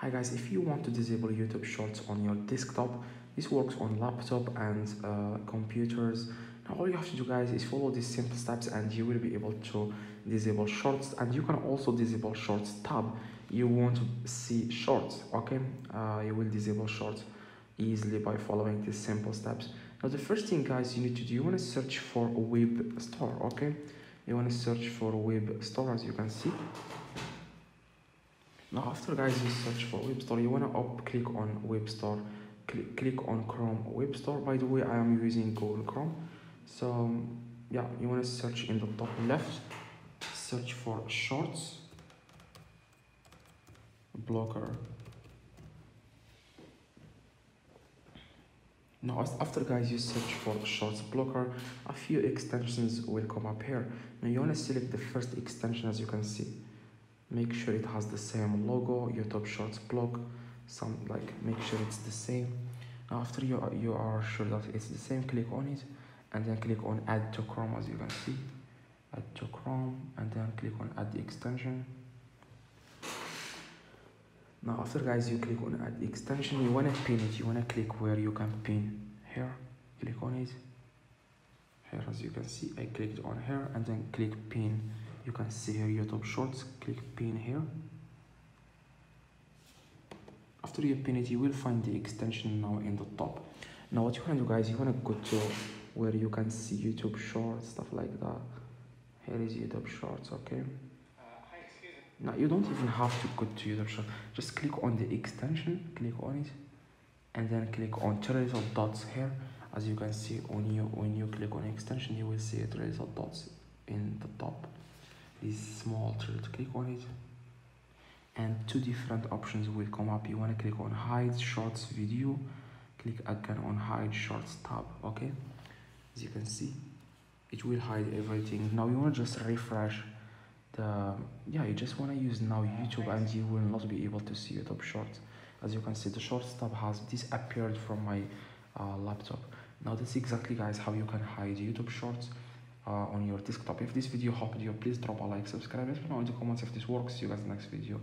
Hi guys, if you want to disable YouTube Shorts on your desktop, this works on laptop and uh, computers. Now all you have to do guys is follow these simple steps and you will be able to disable Shorts and you can also disable Shorts tab. You won't see Shorts, okay? Uh, you will disable Shorts easily by following these simple steps. Now the first thing guys you need to do, you want to search for a web store, okay? You want to search for web store as you can see now after guys you search for web store you want to up click on web store click, click on chrome web store. By the way i am using google chrome. So um, yeah you want to search in the top left search for shorts blocker. Now after guys you search for shorts blocker a few extensions will come up here. Now you want to select the first extension as you can see make sure it has the same logo youtube shorts block some like make sure it's the same. After you are, you are sure that it's the same click on it and then click on add to chrome as you can see. Add to chrome and then click on add the extension. Now after guys you click on add extension you want to pin it. You want to click where you can pin here. Click on it. Here as you can see i clicked on here and then click pin you can see here youtube shorts. Click pin here. After you pin it you will find the extension now in the top. Now what you want to do guys you want to go to where you can see youtube shorts stuff like that. Here is youtube shorts okay? Now you don't even have to go to youtube shorts. Just click on the extension click on it and then click on three little dots here. As you can see when you when you click on extension you will see three little dots in the top this small to click on it. And two different options will come up. You want to click on hide shorts video click again on hide shorts tab okay? As you can see it will hide everything. Now you want to just refresh the yeah you just want to use now youtube and you will not be able to see youtube shorts. As you can see the shorts tab has disappeared from my uh, laptop. Now that's exactly guys how you can hide youtube shorts uh, on your desktop. If this video helped you please drop a like subscribe. Let me know in the comments if this works see you guys in the next video